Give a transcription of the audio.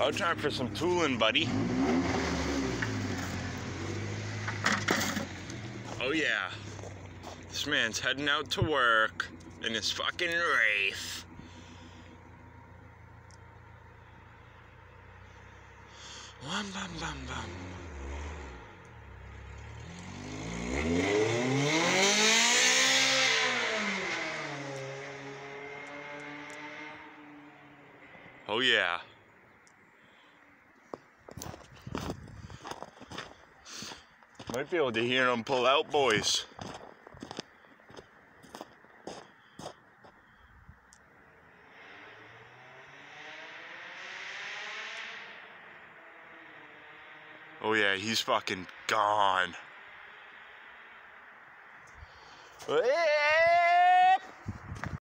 I'll try for some tooling, buddy. Oh yeah. This man's heading out to work in his fucking Wraith. Wham bum bum bum. Oh yeah. Might be able to hear them pull out, boys. Oh yeah, he's fucking gone. Hey!